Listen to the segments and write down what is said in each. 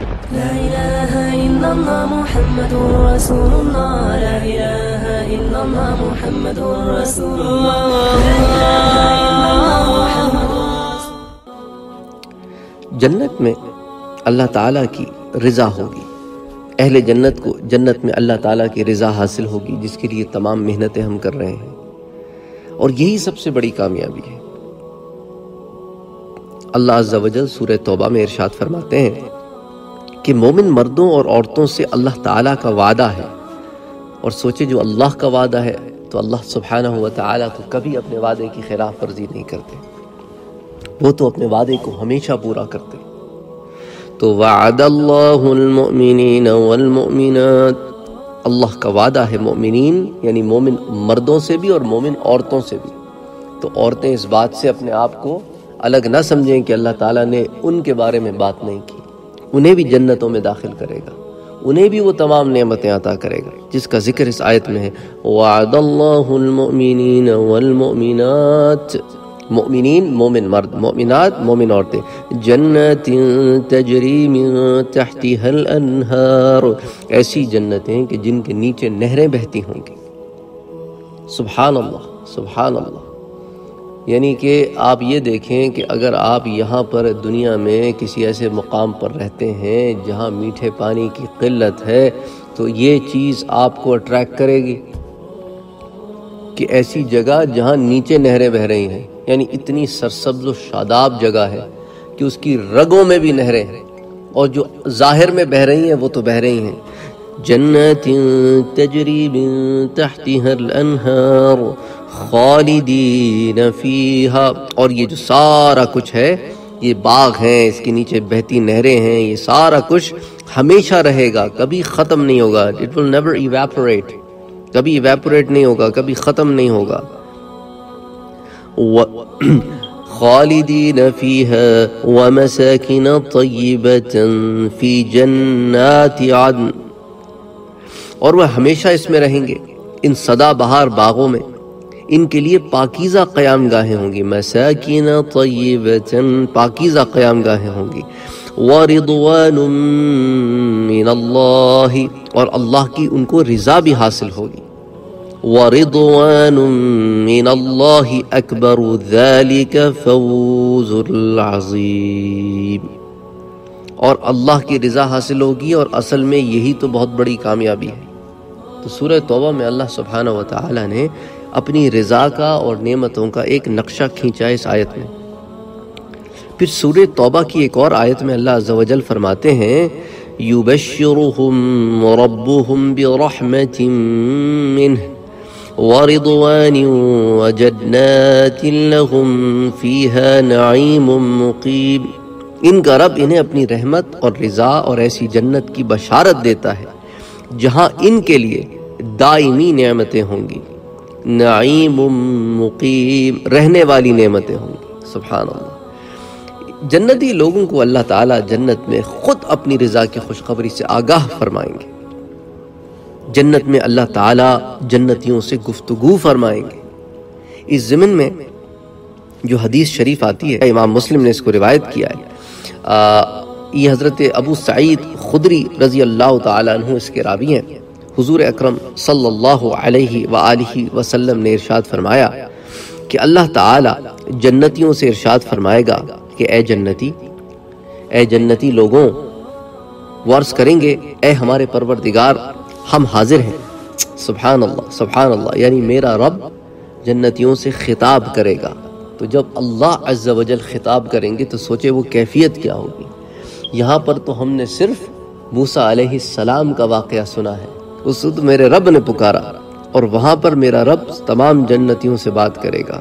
لا إله إلا الله محمد رسول الله. لا إله إلا الله محمد رسول الله. لا إله إلا الله محمد جنت میں اللہ تعالیٰ کی رضا ہوگی. اہل جنت کو جنت میں اللہ تعالیٰ کی رضا حاصل ہوگی، جس کے لیے تمام محنتیں ہم کر رہے ہیں۔ اور یہی سب سے بڑی کامیابی ہے۔ اللہ عز و جل سورہ توبہ میں ارشاد فرماتے ہیں کہ مومن مردوں اور عورتوں سے اللہ تعالیٰ کا وعدہ ہے اور سوچے جو اللہ کا وعدہ ہے تو اللہ سبحانہ و تعالیٰ تو کبھی اپنے وعدے کی خلاف ورزی نہیں کرتے۔ وہ تو اپنے وعدے کو ہمیشہ پورا کرتے۔ تو وعد اللہ المؤمنین والمؤمنات۔ اللہ کا وعدہ ہے مومنین یعنی مومن مردوں سے بھی اور مومن عورتوں سے بھی۔ تو عورتیں اس بات سے اپنے آپ کو الگ نہ سمجھیں کہ اللہ تعالیٰ نے ان کے بارے میں بات نہیں کی۔ انہیں بھی جنتوں میں داخل کرے گا۔ انہیں بھی وہ تمام نعمتیں عطا کرے گا۔ جس کا ذکر اس آیت میں ہے۔ وعد اللہ المؤمنین والمؤمنات۔ مؤمنین، مومن مرد، مؤمنات، مومن عورتیں۔ جنت تجری من تحتها الانہار۔ ایسی جنتیں کہ جن کے نیچے نہریں بہتی ہوں گی۔ سبحان اللہ سبحان اللہ۔ یعنی کہ آپ یہ دیکھیں کہ اگر آپ یہاں پر دنیا میں کسی ایسے مقام پر رہتے ہیں جہاں میٹھے پانی کی قلت ہے، تو یہ چیز آپ کو اٹریکٹ کرے گی کہ ایسی جگہ جہاں نیچے نہریں بہ رہی ہیں۔ یعنی اتنی سرسبز و شاداب جگہ ہے کہ اس کی رگوں میں بھی نہریں ہیں۔ اور جو ظاہر میں بہ رہی ہیں، وہ تو بہ رہی ہیں۔ جنت تجری من تحتها الانہار خالدین فیہا۔ اور یہ جو سارا کچھ ہے، یہ باغ ہیں، اس کے نیچے بہتی نہریں ہیں، یہ سارا کچھ ہمیشہ رہے گا، کبھی ختم نہیں ہوگا۔ It will never evaporate کبھی ایویپوریٹ نہیں ہوگا، کبھی ختم نہیں ہوگا۔ خالدین فیہا ومساکن طیبتا فی جنات عدن۔ اور وہ ہمیشہ اس میں رہیں گے، ان صدا بہار باغوں میں۔ ان کے لیے پاکیزہ قیام گاہیں ہوں گی، مساکین طیبتن پاکیزہ قیام گاہیں ہوں گی۔ وَرِضْوَانٌ مِّنَ اللَّهِ، اور اللہ کی ان کو رضا بھی حاصل ہوگی۔ وَرِضْوَانٌ مِّنَ اللَّهِ أَكْبَرُ ذَلِكَ فَوْزُ الْعَظِيمِ۔ اور اللہ کی رضا حاصل ہوگی، اور اصل میں یہی تو بہت بڑی کامیابی ہے۔ تو سورہ توبہ میں اللہ سبحانہ و تعالی نے اپنی رضا کا اور نعمتوں کا ایک نقشہ کھینچا اس آیت میں۔ پھر سورہ توبہ کی ایک اور آیت میں اللہ عز و جل فرماتے ہیں، یبشرہم ربہم برحمت منہ ورضوان وجنات لہم فیہا نعیم مقیم۔ ان کا رب انہیں اپنی رحمت اور رضا اور ایسی جنت کی بشارت دیتا ہے، جہاں ان کے لیے دائمی نعمتیں ہوں گی۔ نعیم مقیم، رہنے والی نعمتیں ہوں گی، سبحان اللہ۔ جنتی لوگوں کو اللہ تعالیٰ جنت میں خود اپنی رضا کی خوشخبری سے آگاہ فرمائیں گے۔ جنت میں اللہ تعالیٰ جنتیوں سے گفتگو فرمائیں گے۔ اس زمن میں جو حدیث شریف آتی ہے، امام مسلم نے اس کو روایت کیا ہے۔ یہ حضرت ابو سعید خدری رضی اللہ تعالیٰ عنہ اس کے راوی ہیں۔ حضور اکرم صلی اللہ علیہ وآلہ وسلم نے ارشاد فرمایا کہ اللہ تعالیٰ جنتیوں سے ارشاد فرمائے گا کہ اے جنتی اے جنتی لوگوں ورس کریں گے، اے ہمارے پروردگار، ہم حاضر ہیں۔ سبحان اللہ سبحان اللہ یعنی میرا رب جنتیوں سے خطاب کرے گا۔ تو جب اللہ عز و جل خطاب کریں گے تو سوچے وہ کیفیت کیا ہوگی۔ یہاں پر تو ہم نے صرف موسیٰ علیہ السلام کا واقعہ سنا ہے۔ اس وقت میرے رب نے پکارا اور وہاں پر میرا رب تمام جنتیوں سے بات کرے گا۔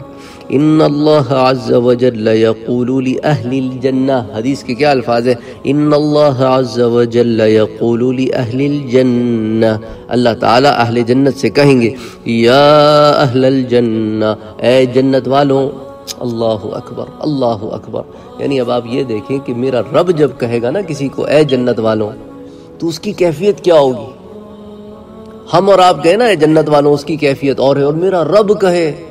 ان اللہ عز و جل یقول لأہل الجنہ۔ حدیث کے کیا الفاظ ہے ان اللہ عز و جل یقول لأہل الجنہ۔ اللہ تعالیٰ اہل جنت سے کہیں گے، یا اہل الجنہ، اے جنت والوں، اللہ اکبر اللہ اکبر۔ یعنی اب آپ یہ دیکھیں کہ میرا رب جب کہے گا نا کسی کو، اے جنت والوں، تو اس کی کیفیت کیا ہوگی؟ ہم اور آپ کہیں نا، اے جنت والوں، اس کی کیفیت اور ہے اور میرا رب کہے۔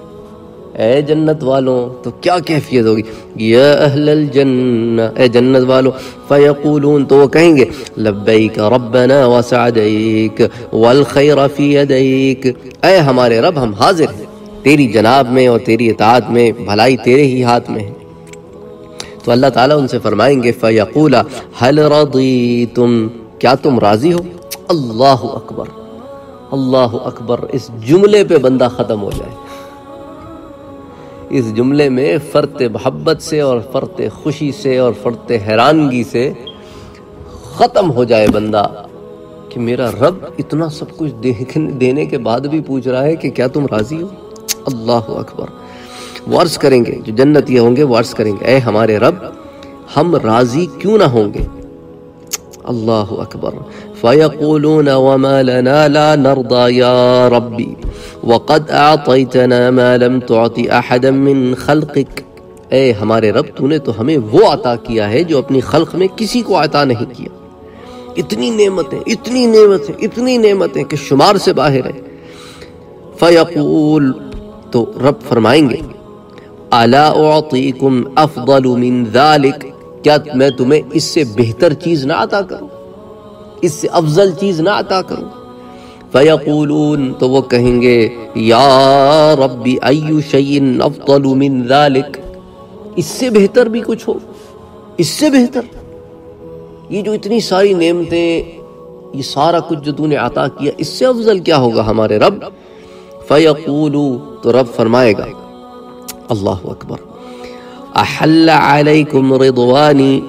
اے جنت والوں، تو کیا کیفیت ہوگی؟ یا اہل الجنہ، اے جنت والوں، فیقولون، تو وہ کہیں گے، لبیک ربنا وسعدیک والخیر فی یدیک۔ اے ہمارے رب، ہم حاضر ہیں، تیری جناب میں اور تیری اطاعت میں، بھلائی تیرے ہی ہاتھ میں ہے۔ تو اللہ تعالیٰ ان سے فرمائیں گے، فیقولا حل رضیتم؟ کیا تم راضی ہو؟ اللہ اکبر۔ اللہ اکبر، اس جملے پہ بندہ ختم ہو جائے۔ اس جملے میں فرت محبت سے اور فرت خوشی سے اور فرت حیرانگی سے ختم ہو جائے بندہ کہ میرا رب اتنا سب کچھ دینے کے بعد بھی پوچھ رہا ہے کہ کیا تم راضی ہو؟ اللہ اکبر۔ ورس کریں گے، جو جنت یہ ہوں گے ورس کریں گے۔ اے ہمارے رب، ہم راضی کیوں نہ ہوں گے؟ اللہ اکبر۔ فیقولون وما لنا لا نرضى یا ربی وقد اعطیتنا ما لم تعطی احدا من خلقک اے ہمارے رب، تو نے تو ہمیں وہ عطا کیا ہے جو اپنی خلق میں کسی کو عطا نہیں کیا۔ اتنی نعمتیں اتنی نعمتیں اتنی نعمتیں کہ شمار سے باہر ہے فیقول تو رب فرمائیں گے الا اعطیکم افضل من ذلك؟ کیا میں تمہیں اس سے بہتر چیز نہ عطا کروں؟ اس سے افضل چیز نہ عطا کروں۔ فیقولون، تو وہ کہیں گے، یا ربی ایو شیئن افضل من ذلك اس سے بہتر بھی کچھ ہو۔ اس سے بہتر۔ یہ جو اتنی ساری نعمتیں، یہ سارا کچھ جو تو نے عطا کیا، اس سے افضل کیا ہوگا ہمارے رب؟ فیقولو، تو رب فرمائے گا۔ اللہ اکبر۔ احل علیکم رضوانی۔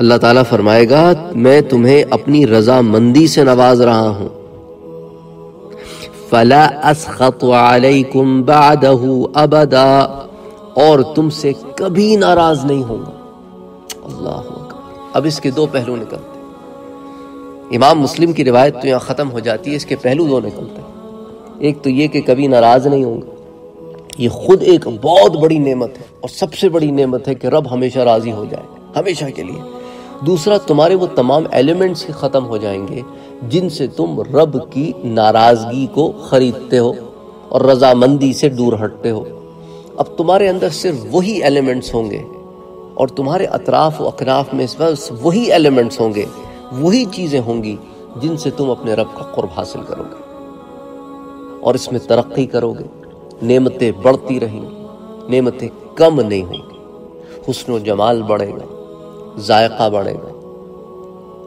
اللہ تعالیٰ فرمائے گا، میں تمہیں اپنی رضا مندی سے نواز رہا ہوں۔ فلا اسخط علیکم بعدہ ابدا اور تم سے کبھی ناراض نہیں ہوں گا۔ اللہ اکبر۔ اب اس کے دو پہلو نکلتے امام مسلم کی روایت تو یہاں ختم ہو جاتی ہے، اس کے پہلو دو نکلتے ہیں۔ ایک تو یہ کہ کبھی ناراض نہیں ہوں گا۔ یہ خود ایک بہت بڑی نعمت ہے، اور سب سے بڑی نعمت ہے کہ رب ہمیشہ راضی ہو جائے، ہمیشہ کے لیے۔ دوسرا، تمہارے وہ تمام ایلیمنٹس ہی ختم ہو جائیں گے جن سے تم رب کی ناراضگی کو خریدتے ہو اور رضامندی سے دور ہٹتے ہو۔ اب تمہارے اندر صرف وہی ایلیمنٹس ہوں گے اور تمہارے اطراف و اکناف میں اس وہی ایلیمنٹس ہوں گے، وہی چیزیں ہوں گی جن سے تم اپنے رب کا قرب حاصل کرو گے۔ اور اس میں ترقی کرو گے، نعمتیں بڑھتی رہیں نعمتیں کم نہیں ہوں گی، حسن و جمال بڑھے گا۔ ذائقہ بڑھے گا۔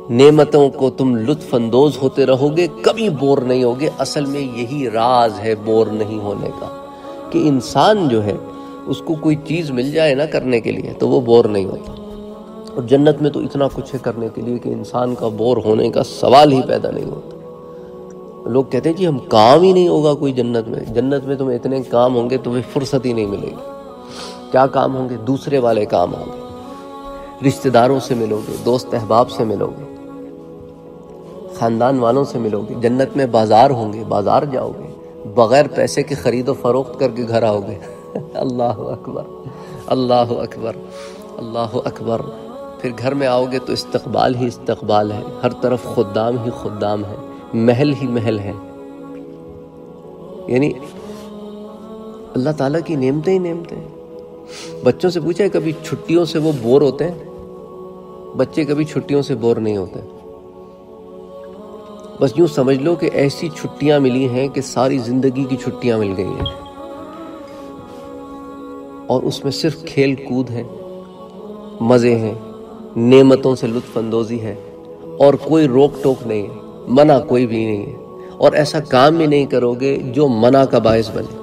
نعمتوں کو تم لطف اندوز ہوتے رہو گے، کبھی بور نہیں ہوگے۔ اصل میں یہی راز ہے بور نہیں ہونے کا، کہ انسان جو ہے، اس کو کوئی چیز مل جائے نا کرنے کے لیے، تو وہ بور نہیں ہوتا۔ اور جنت میں تو اتنا کچھ ہے کرنے کے لیے کہ انسان کا بور ہونے کا سوال ہی پیدا نہیں ہوتا۔ لوگ کہتے ہیں جی ہم کام ہی نہیں ہوگا کوئی جنت میں۔ جنت میں تمہیں اتنے کام ہوں گے تمہیں فرصت ہی نہیں ملے گی۔ کیا کام ہوں گے؟ دوسرے والے کام ہوں گے۔ رشتہ داروں سے ملو گے، دوست احباب سے ملو گے، خاندان والوں سے ملو گے، جنت میں بازار ہوں گے، بازار جاؤ گے، بغیر پیسے کے خرید و فروخت کر کے گھر آؤ گے۔ اللہ اکبر اللہ اکبر اللہ اکبر۔ پھر گھر میں آؤ گے تو استقبال ہی استقبال ہے، ہر طرف خدام ہی خدام ہے، محل ہی محل ہے۔ یعنی اللہ تعالیٰ کی نعمتیں ہی نعمتیں۔ بچوں سے پوچھا ہے، کبھی چھٹیوں سے وہ بور ہوتے ہیں؟ بچے کبھی چھٹیوں سے بور نہیں ہوتے۔ بس یوں سمجھ لو کہ ایسی چھٹیاں ملی ہیں کہ ساری زندگی کی چھٹیاں مل گئی ہیں۔ اور اس میں صرف کھیل کود ہے مزے ہیں، نعمتوں سے لطف اندوزی ہے، اور کوئی روک ٹوک نہیں ہے، منع کوئی بھی نہیں ہے۔ اور ایسا کام بھی نہیں کرو گے جو منع کا باعث بنے۔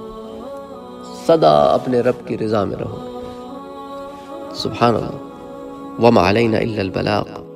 صدا اپنے رب کی رضا میں رہو۔ سبحان اللہ۔ وما علينا إلا البلاغ.